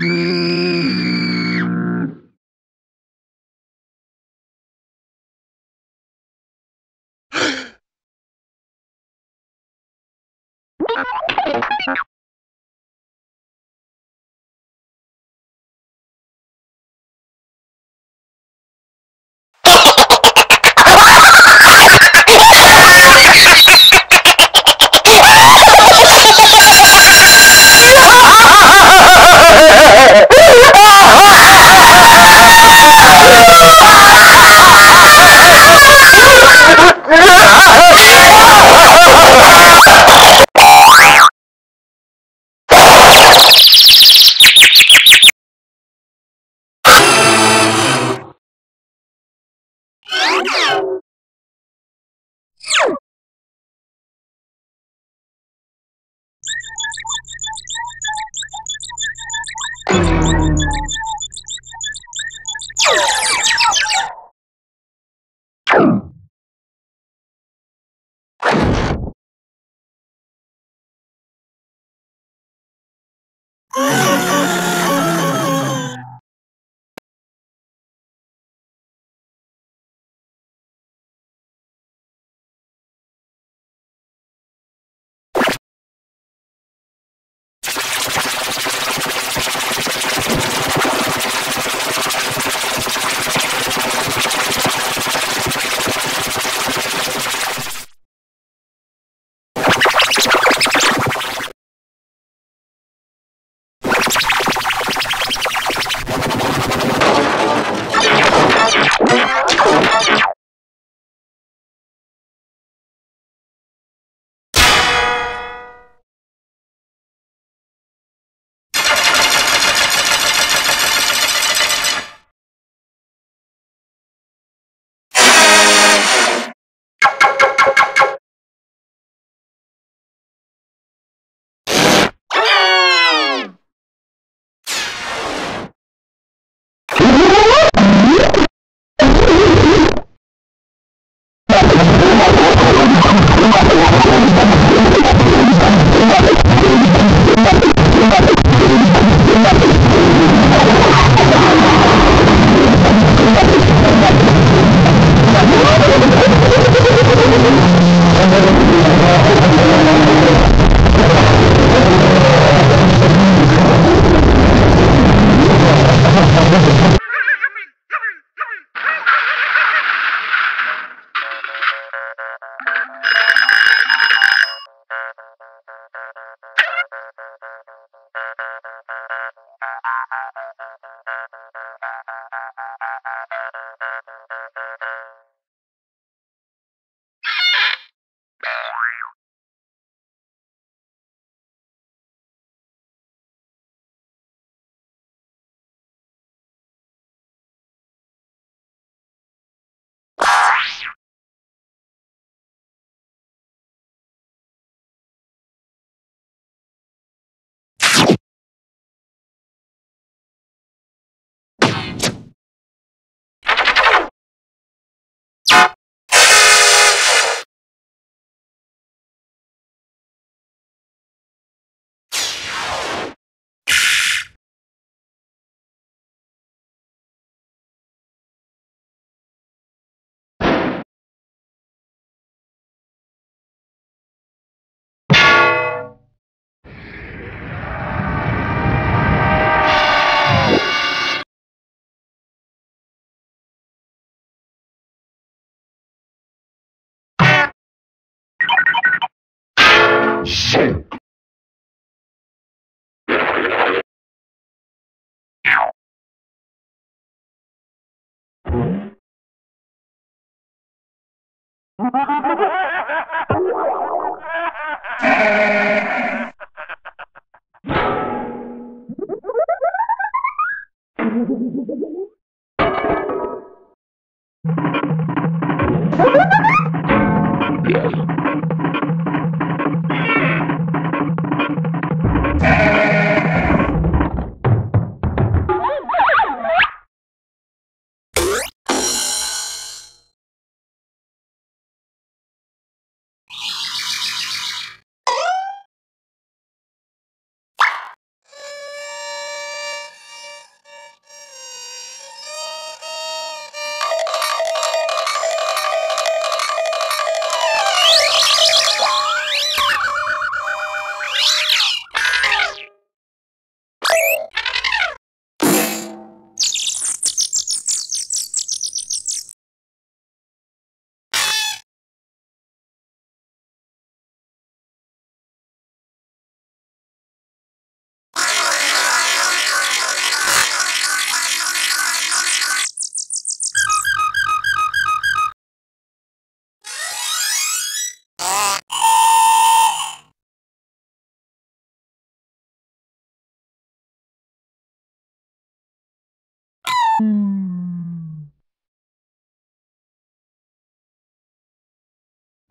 Mm-hmm. Ha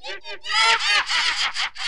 commendable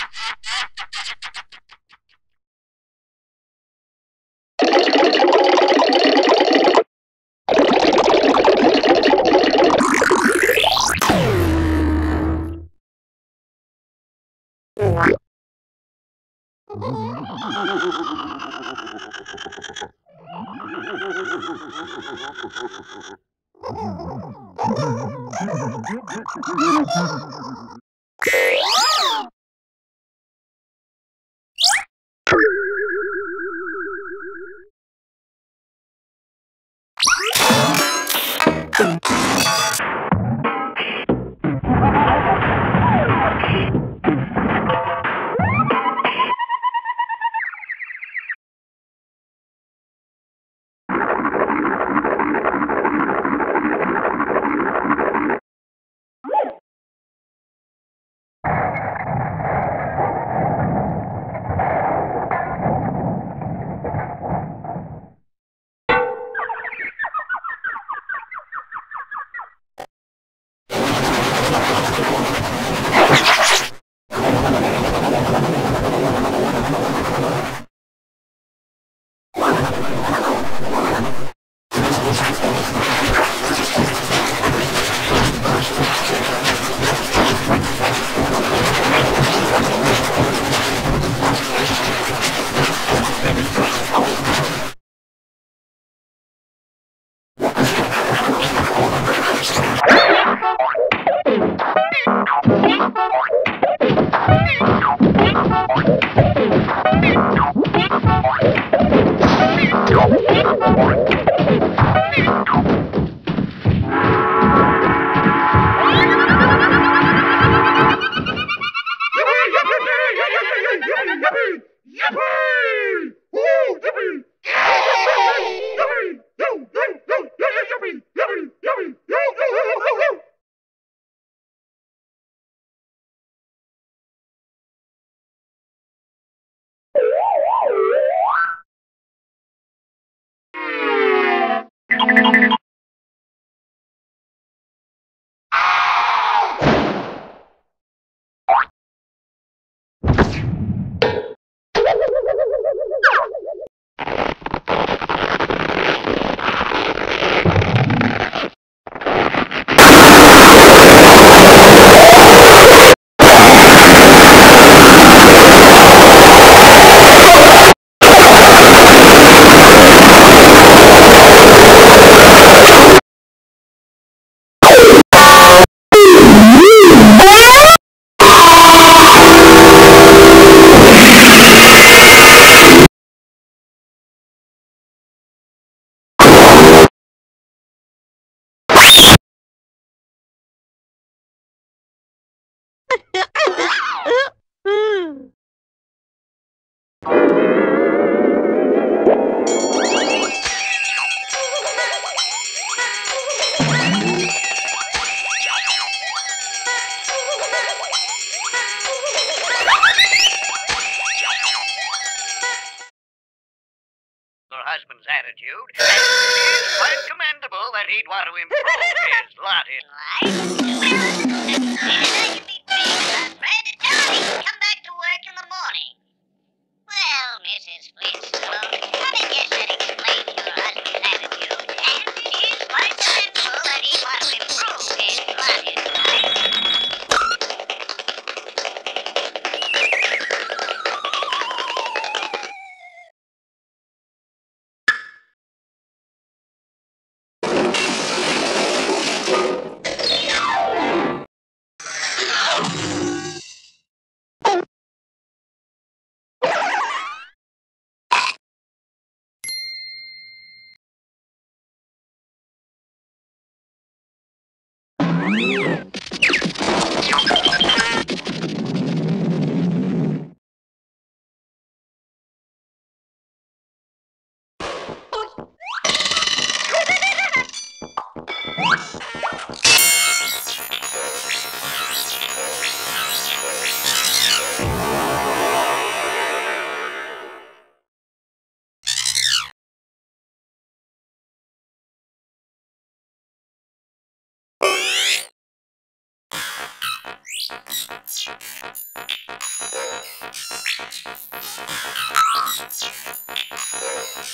Oh,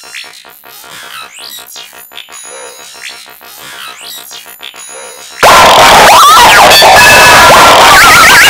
my God.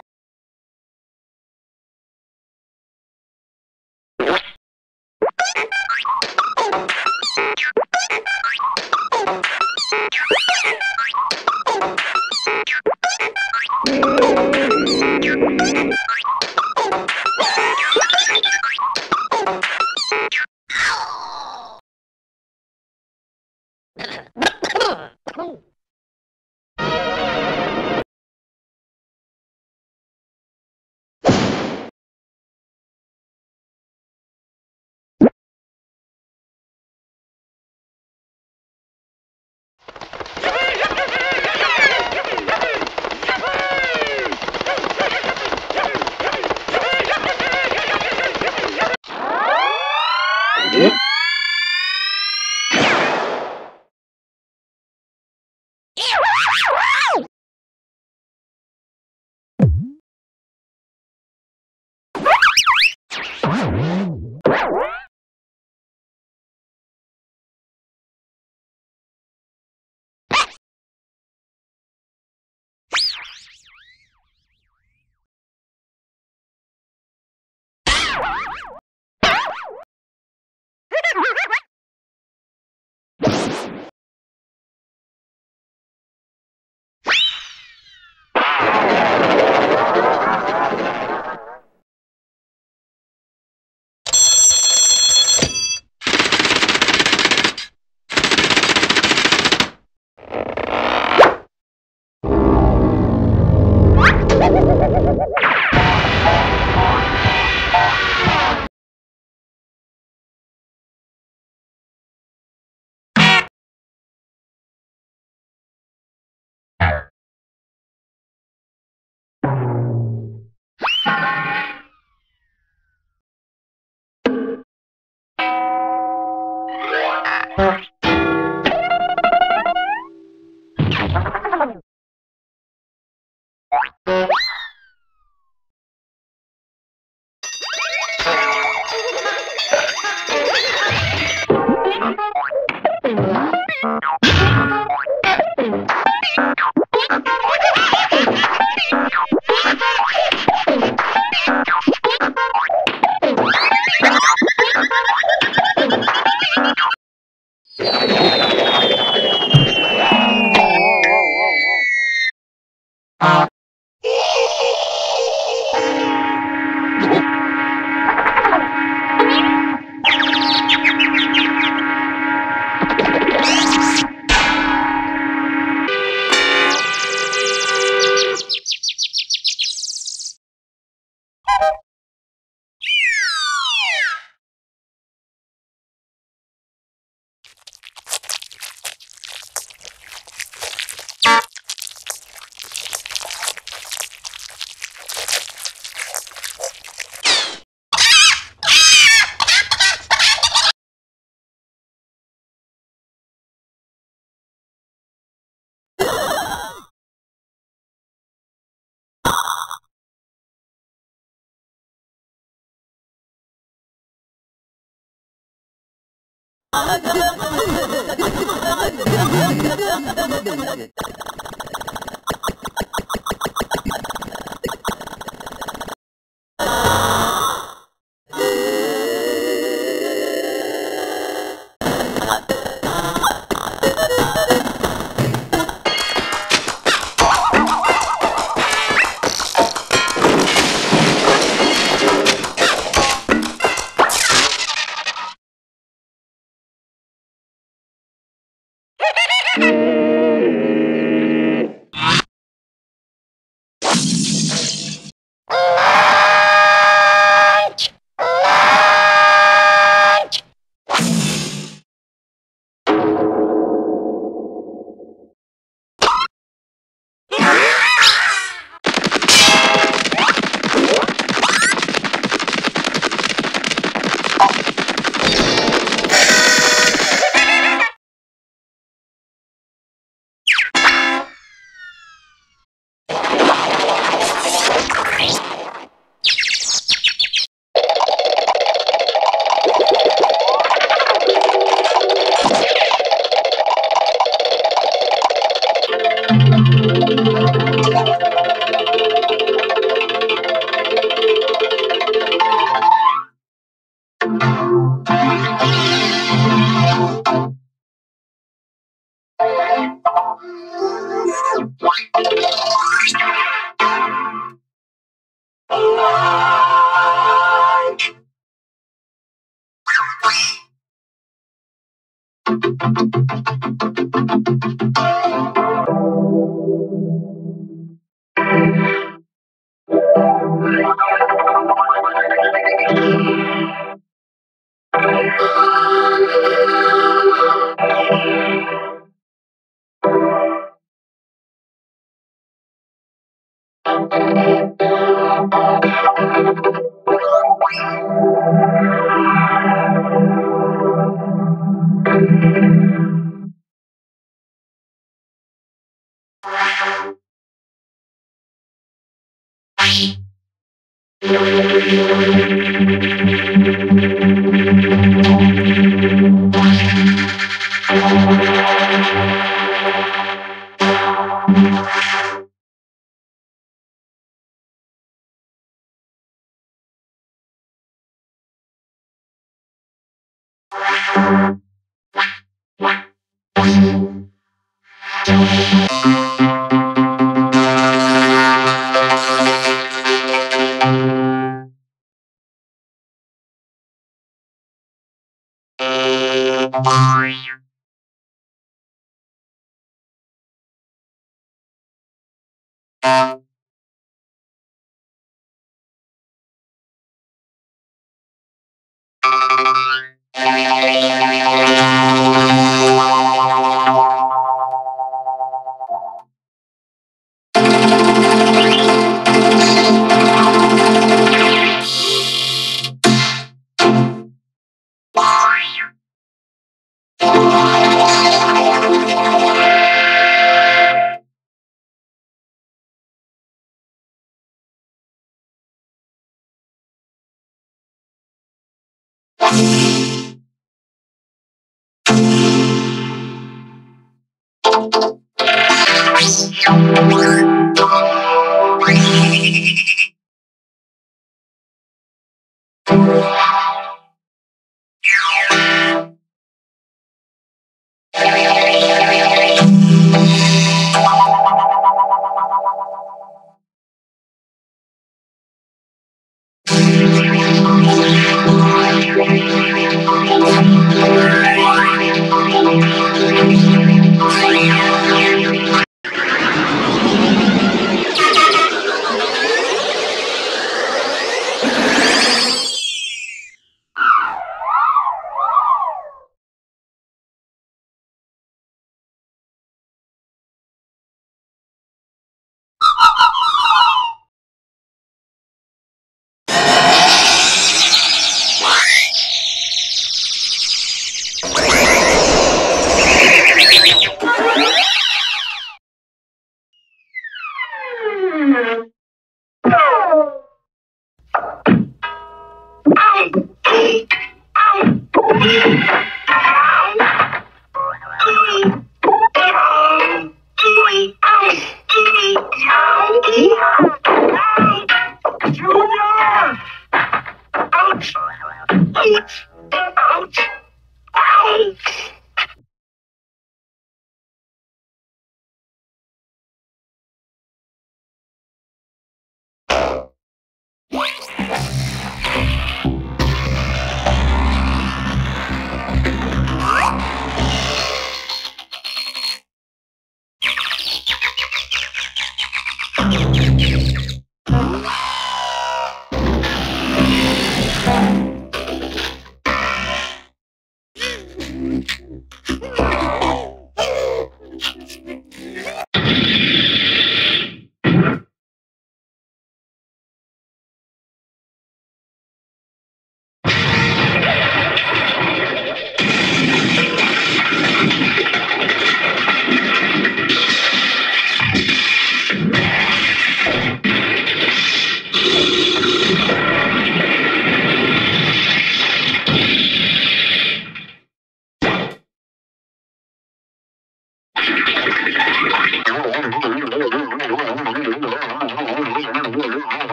ハハハハ! Yeah.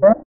Then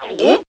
Hello?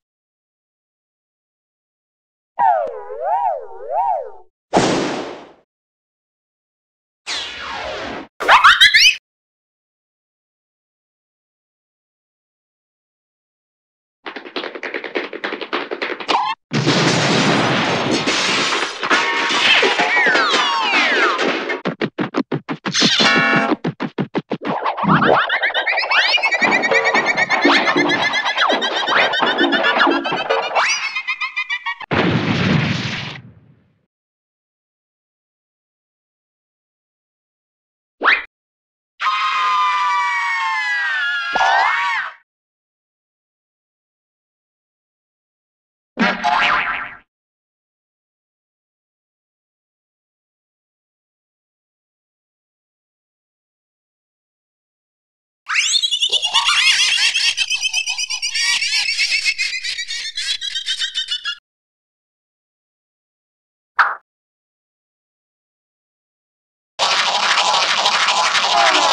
Hey!